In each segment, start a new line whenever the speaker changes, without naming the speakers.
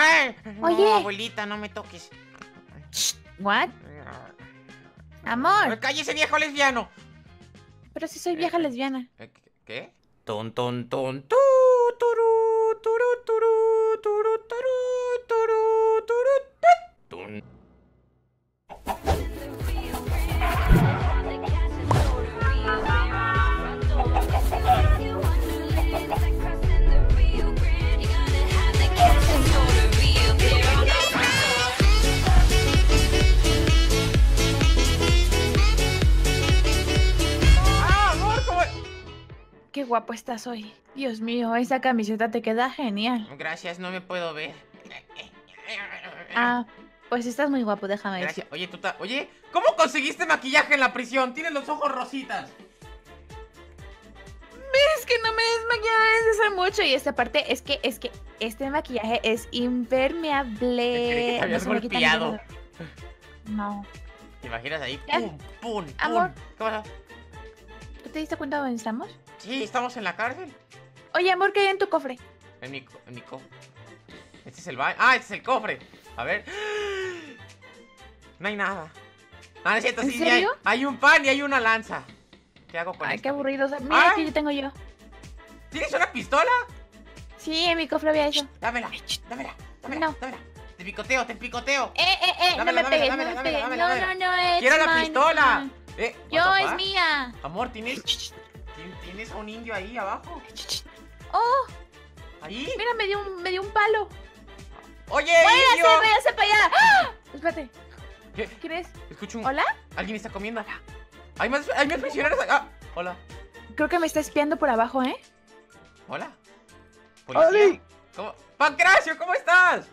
Ay, no,
Oye.
abuelita, no me toques.
¿What? Amor,
¡Cállese, viejo lesbiano!
pero si soy vieja lesbiana.
Eh, ¿Qué? Ton, ton, ton, tu, turu, turu, turu, turu, turu, turu, turu, tut,
Qué guapo estás hoy. Dios mío, esa camiseta te queda genial.
Gracias, no me puedo ver.
Ah, pues estás muy guapo, déjame decir.
Gracias. Oye, tú ta- Oye, ¿cómo conseguiste maquillaje en la prisión? Tienes los ojos rositas.
Es que no me desmaquillaba desde hace mucho y esta parte es que es que este maquillaje es impermeable.
Que te habías
se me quita ni
golpeado.
No.
¿Te imaginas ahí?
Ya.
¡Pum, pum, pum!
Amor. ¿Tú te diste cuenta de dónde estamos?
Sí, estamos en la cárcel.
Oye, amor, ¿qué hay en tu cofre?
En mi, en mi cofre. Este es el baño. Ah, este es el cofre. A ver. No hay nada. Ah, no es cierto,
¿En
sí, hay,
serio?
hay un pan y hay una lanza. ¿Qué hago con
Ay,
esto?
qué aburrido. o sea, mira,
Ay.
aquí yo tengo yo.
¿Tienes una pistola?
Sí, en mi cofre había eso.
Dámela, dámela, dámela,
No.
dámela. Te picoteo, te picoteo.
Eh, eh, eh, no me pegues,
dámela,
no me pegues. No, no, no, es
¡Quiero la pistola! Eh,
Yo, es mía.
Amor, ¿tienes, tien- ¿tienes a un indio ahí abajo?
Oh,
¿Ahí?
mira, me dio un, me dio un palo.
¡Oye,
¡Váyase,
indio!
váyase para allá! ¡Ah! Espérate,
¿Qué?
¿quién es?
Escucho un...
¿Hola?
Alguien está comiendo. Hay más, hay más prisioneros acá. Hola.
Creo que me está espiando por abajo, ¿eh?
Hola. ¿Policía?
¡Oli!
¿Cómo? ¡Pancracio, ¿cómo estás?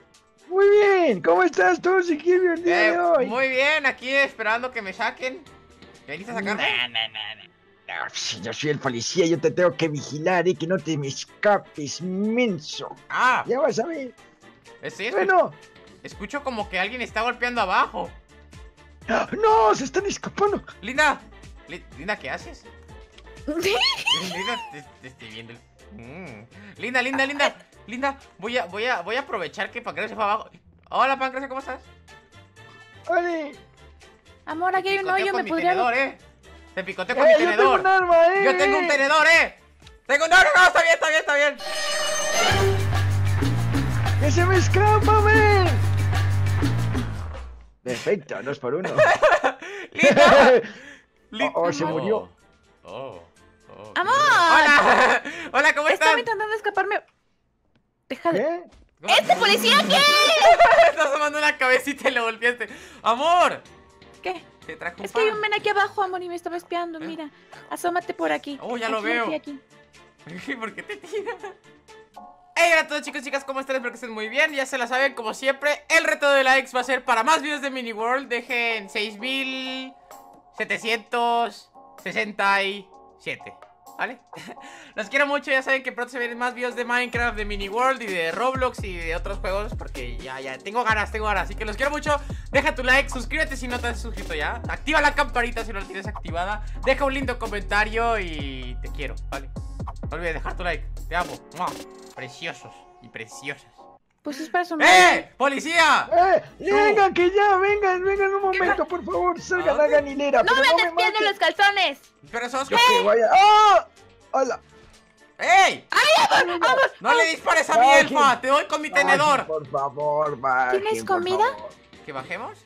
Muy bien, ¿cómo estás tú, Siquilio, el día
Eh,
de hoy?
muy bien, aquí esperando que me saquen. ¿Me viniste a sacarme?
No, no, no, No, si yo soy el policía, yo te tengo que vigilar y que no te me escapes, menso.
Ah,
Ya vas a ver.
sí, escu-
Bueno,
escucho como que alguien está golpeando abajo.
¡Ah! no, se están escapando.
Linda, Li- Linda, ¿qué haces? Linda, te, te estoy viendo. el- Mm. Linda, Linda, Linda, Linda, voy a, voy a, voy a aprovechar que Pancracio fue abajo. Hola, Pancracio, ¿cómo estás?
Oli,
Amor, aquí hay un hoyo, me podría...
tenedor, eh. Te picoteo con
eh,
mi
yo tengo
tenedor.
un arma, eh.
Yo tengo un tenedor, eh. Tengo. No, no, no, está bien, está bien, está bien.
¡Que se me escapa, ven! Perfecto, dos por uno.
Linda. Lin-
Oh, oh, se murió.
Oh, oh.
¡Amor!
Hola. Hola, ¿cómo estás?
Estaba intentando escaparme. Deja de...
¿Eh?
¡Este policía qué!
Estás tomando una cabecita y le golpeaste. Amor.
¿Qué?
Te trajo un
Es que hay un men aquí abajo, amor, y me estaba espiando,
¿Eh?
mira. Asómate por aquí.
Oh, ya lo veo.
Aquí, aquí.
¿Por qué te tira? Hey, hola a todos chicos y chicas, ¿cómo están? Espero que estén muy bien, ya se la saben, como siempre El reto de likes va a ser para más videos de Mini World Dejen 6767 ¿Vale? Los quiero mucho, ya saben que pronto se vienen más videos de Minecraft, de Mini World y de Roblox y de otros juegos Porque ya, ya, tengo ganas, tengo ganas. Así que los quiero mucho, deja tu like, suscríbete si no te has suscrito ya. Activa la campanita si no la tienes activada. Deja un lindo comentario y te quiero, ¿vale? No olvides dejar tu like, te amo. Preciosos y preciosas
Pues es para su
¡Eh! ¡Policía!
¡Eh! ¡Vengan, que ya! ¡Vengan, vengan un momento, por favor! ¡Salgan a la ganilera!
¡No
pero
me andes los calzones!
Pero sos...
Yo que vaya... ¡Ah! ¡Hola!
¡Ey! ¡No le dispares a mi
Ay,
elfa! ¡Te doy con mi
Bajen,
tenedor!
por favor, bajen,
¿Tienes comida?
¿Que bajemos?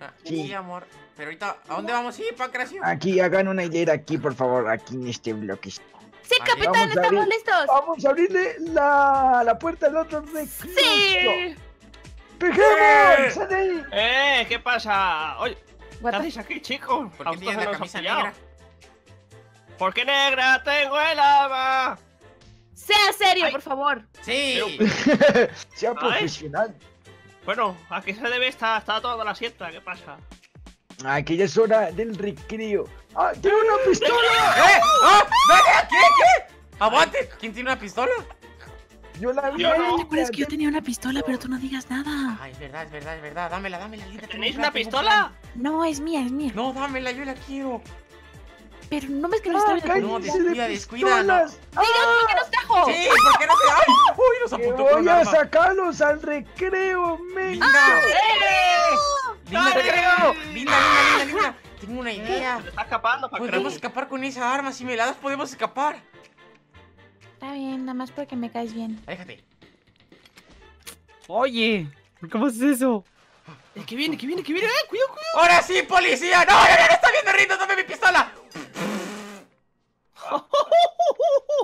Ah,
Sí.
sí, amor. Pero ahorita, ¿a dónde vamos? Sí, Pancracio.
Aquí, hagan una hilera aquí, por favor, aquí en este bloque.
¡Sí, capitán!
Vamos
¡Estamos
abrir.
listos!
Vamos a abrirle la, la puerta al otro recluso.
¡Sí!
¡Pejemos! ¡Sal de ahí!
¡Eh! ¿Qué pasa? Oye, ¿qué hacéis aquí, chicos?
¿Por qué
¿A
tienes la camisa
han pillado?
negra?
Porque negra tengo el alma.
¡Sea serio,
Ay.
por favor!
Sí.
sea profesional.
Bueno, ¿a qué se debe esta, está toda la siesta? ¿Qué pasa?
Aquí ya es hora del recreo. ¡Ah, tiene una pistola!
¡Eh! ¡Ah! ¡Venga! ¿Qué? ¿Qué? ¡Aguante! ¿Quién tiene una pistola?
Yo la vi.
Yo no.
¿Te acuerdas que yo tenía una pistola, pero tú no digas nada?
Ay, es verdad, es verdad, es verdad. Dámela, dámela, linda.
¿Tenéis una pistola?
No, es mía, es mía.
No, dámela, yo la quiero.
Pero no ves que no
¡Ah,
está.
No,
cállense de
descuida, descuida, no.
¡Ah!
¿Por qué nos trajo?
Sí, ¿por qué no se.? ¡Ay! ¡Uy, nos
¡Que Que
apuntó con
voy a
arma.
sacarlos al recreo, men.
¡Eh!
Linda,
¡Dale!
linda, linda, linda, linda. Tengo una idea.
Se te está escapando,
Podemos escapar con esa arma. Si me la das, podemos escapar.
Está bien, nada más porque me caes bien.
Aléjate.
Oye, ¿por qué haces eso?
Eh, que viene, que viene, que viene. Eh, cuidado, cuidado.
¡Ahora sí, policía! ¡No, no, no! no ¡Está bien, me rindo! ¡Dame mi pistola!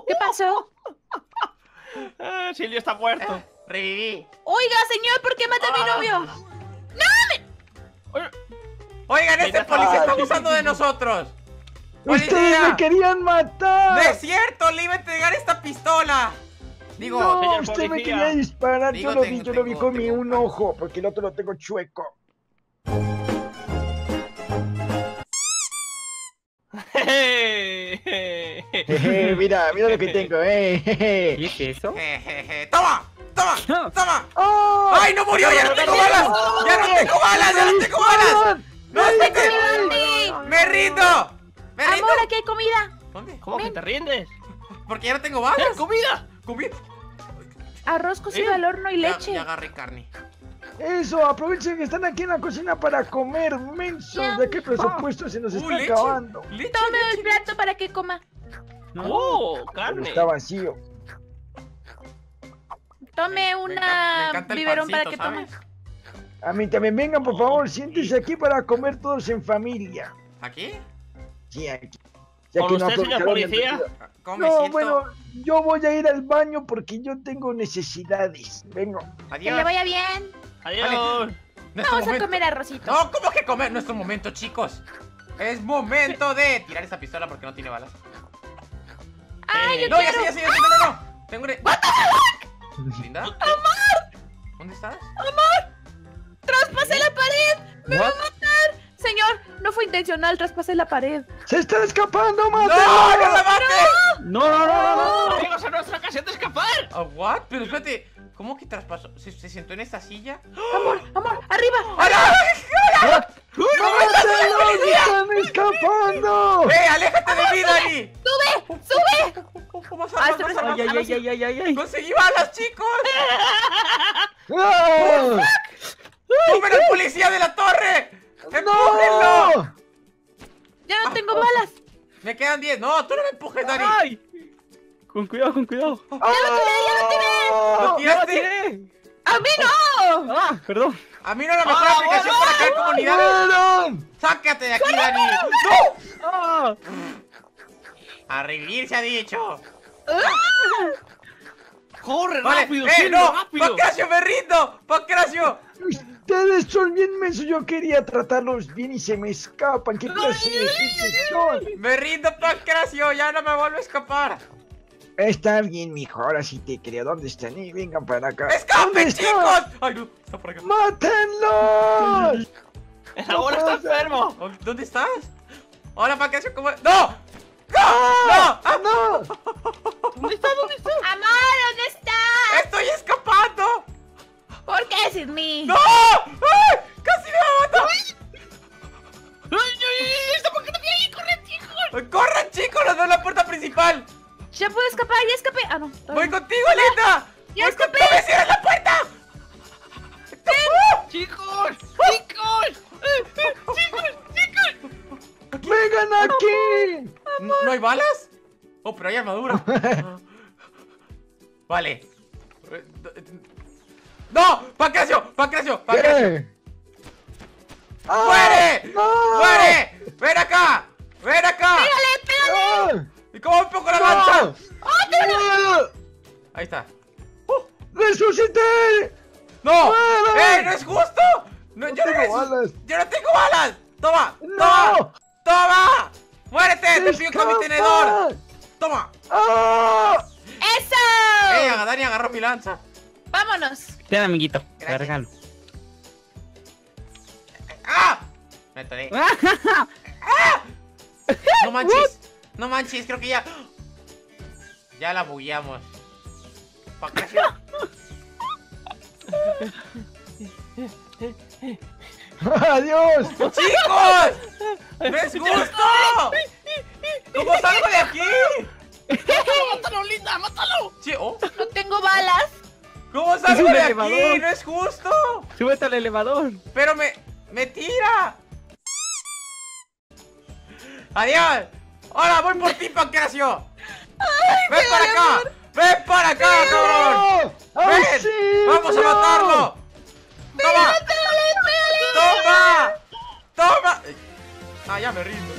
¿Qué pasó?
Eh, Silvio está muerto.
Reviví.
Oiga, señor, ¿por qué mata a mi
Ah.
novio?
Oigan, este policía está
ay,
abusando de nosotros.
Ustedes
¡Policía!
me querían matar.
¡No es cierto! ¡Le iba a entregar esta pistola! Digo,
no,
señor
usted me quería disparar.
Digo,
yo lo
tengo-
vi, yo lo vi
tengo-
con mi
tengo-
un ojo, porque el otro lo tengo chueco. Jeje, mira, mira lo que tengo, eh.
¿Y es eso?
¡Toma! ¡Toma! ¡Toma!
¡Oh!
¡Ay, no murió! ¡Ya no tengo balas! ¡Ya no tengo balas! ¡Ya no tengo balas! ¡No!
¡Andy!
¡Me rindo! ¡Me rindo!
Amor, aquí hay comida.
¿Dónde?
¿Cómo que te rindes?
Porque ya no tengo
¡Eh,
balas.
comida!
Comí-
Arroz cocido al horno y
Ya,
leche.
ya agarré carne.
Eso, aprovechen que están aquí en la cocina para comer, mensos. ¿De qué presupuesto se nos
Uh,
está
leche.
acabando?
Leche,
Tome el
leche.
plato para que coma.
¡Oh, carne!
está vacío.
Tome
Me- me
una
encanta- me
biberón para que tome.
A mí también vengan, por favor, siéntense aquí para comer todos en familia.
¿Aquí?
Sí, aquí. Ya
¿Con
que no
usted, señor
aprovecharon el
policía?
partido.
¿Cómo me
No,
siento?
bueno, yo voy a ir al baño porque yo tengo necesidades. Vengo.
Que
Adiós.
le vaya bien.
¡Adiós!
Nuestro
Vamos a comer arrocito.
No, ¿cómo que comer? Nuestro momento, chicos. Es momento de tirar esta pistola porque no tiene balas.
¡Ay, yo
no, ya sí, ya sí, ya sí, no, no, no. Tengo una... ¿Linda? ¿Dónde estás?
¡Traspasé la pared! ¡Me va a
What?
matar! Señor, no fue intencional, traspasé la pared.
¡Se está escapando,
¡No,
mátalo!
no la mates!
No, no, no, no, no.
¡Amigos, en nuestra ocasión de escapar!
Ah, ¿What? Pero espérate, ¿cómo que traspasó? ¿Se, se sentó en esta silla?
Amor, amor, arriba.
¿Cómo estás, señor
¡Mátalo!
policía?
¡Están escapando!
¡Eh, aléjate de mí, Dani!
¡Sube!
Más
Ah,
armas,
este
más
es-
armas.
Ay, ay, ay, ay, ay, ay.
¡Conseguí balas, chicos!
¡Ah!
¡Tomen al policía de la torre! ¡Empújenlo!
¡No!
Ya no tengo balas.
Me quedan 10. No, tú no me empujes, Dani.
¡Ay! Con cuidado, con cuidado.
¿Lo
¡Ah!
tiraste?
tiré!
¡A mí no!
¡Ah, perdón!
A mí no es la mejor aplicación para caer comunidad.
¡Fueron!
¡Sácate de aquí, Dani! ¡No!
¡Ah!
A revivir se ha dicho.
¡Corre,
Vale,
rápido,
¡eh, no!
rápido!
¡Pancracio, me rindo! ¡Pancracio!
Ustedes son bien mensos. Yo quería tratarlos bien y se me escapan. ¿Qué clase de?
¡Me rindo, Pancracio! ¡Ya no me vuelvo a escapar!
Está bien, mijo. Ahora sí te creo. ¿Dónde están? Eh, vengan para acá. ¿Dónde
¡Escapen, chicos! ¡Ay, no! Está por acá.
¡Mátenlos!
¡El abuelo está enfermo!
¿Dónde estás? Hola, Pancracio, ¿cómo...? ¡No! ¡No! ¡No! ¡Ah!
¡No!
¿Dónde está? ¿Dónde está?
Amor, ¿dónde estás?
¡Estoy escapando!
¿Por qué sin mí?
¡No! ¡Ay! ¡Casi me va a matar!
¡Ay, ay, ay! ¡Está por qué no ahí! ¡Corre, chicos!
¡Corran, chicos! ¡Los veo en la puerta principal!
Ya puedo escapar, ya escapé. Ah, no. todavía
¡Voy
no.
contigo, linda!
¡Ya
Voy
escapé!
¡No me cierres la puerta!
¡Chicos! ¡Chicos! ¡Eh, eh, ¡Chicos! ¡Chicos!
¡Vengan aquí!
¿No, no hay balas? Oh, pero hay armadura. vale. ¡No! ¡Pancracio! ¡Pancracio! ¡Pancracio!
¡Ah!
¡Muere!
¡No!
¡Muere! ¡Ven acá! ¡Ven acá!
¡Ah!
¿Y cómo me pongo la
¡No!
lanza?
¡Ah!
Ahí está.
¡Resucité!
¡No!
¡Muere!
¡Eh! ¡No es justo! No,
No
yo, no
tengo balas.
¡Yo no tengo balas! ¡Toma! ¡Toma!
¡No!
¡Toma! ¡Muérete! ¡Te pido con mi tenedor! ¡Toma!
¡Ah!
¡Eh! Dani agarró mi lanza.
¡Vámonos!
Ten, amiguito. Te
Gracias.
regalo.
¡Ah! Me atoré. No manches. No manches, creo que ya. Ya la bugueamos. Pancracio.
¡Adiós!
¡Chicos! ¡No es justo! ¿Cómo salgo de aquí?
¡Mátalo, linda! ¡Mátalo!
Sí, oh.
No tengo balas.
¿Cómo salgo de aquí?
elevador.
¡No es justo!
Súbete al elevador.
Pero me... ¡Me tira! ¡Adiós! ¡Ahora voy por ti, Pancracio! ¡Ven para acá! ¡Ven para acá, cabrón!
¡No!
¡Ven! ¡Vamos a matarlo! ¡Toma! ¡Toma! ¡Toma! Ah, ya me rindo.